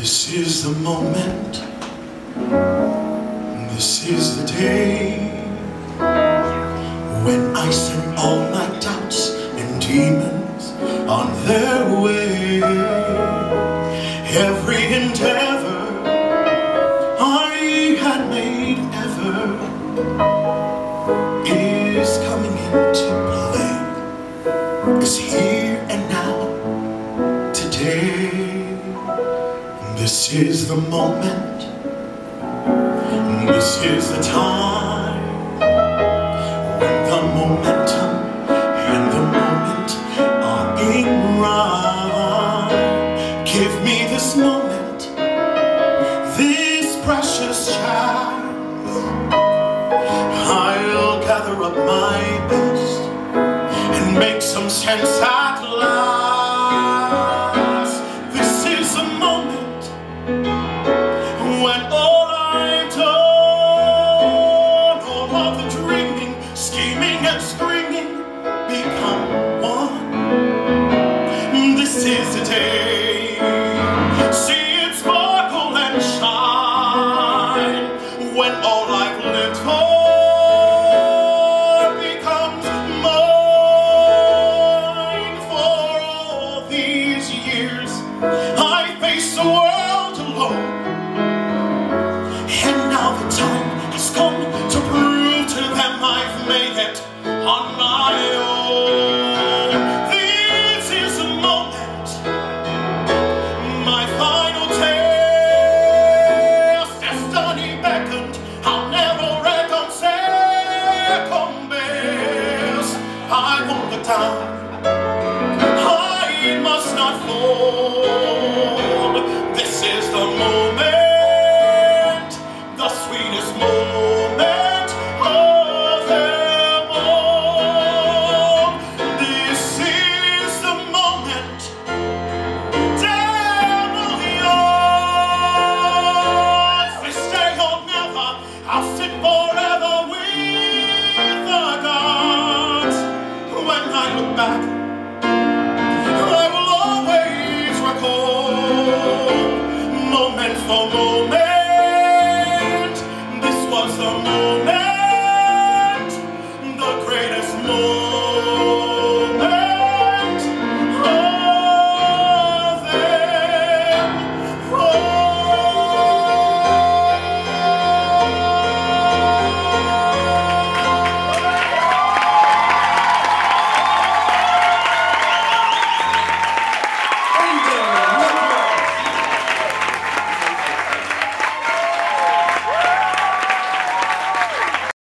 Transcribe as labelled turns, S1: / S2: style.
S1: is the moment. This is the day when I send all my doubts and demons on their way. Every endeavor I had made ever is coming into play. Is here and now today. This is the moment. This is the time when the momentum and the moment are in rhyme. Give me this moment, this precious chance. I'll gather up my best and make some sense at last. I faced the world alone. And now the time has come to prove to them I've made it on my own. This is the moment, my final test. Destiny beckoned, I'll never reckon second best. I look down back.